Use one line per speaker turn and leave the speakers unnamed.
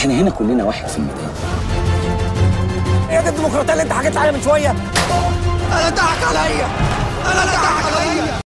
إحنا هنا كلنا واحد في الميدان.
هي دي الديمقراطية اللي انت حكيت عليها من شوية.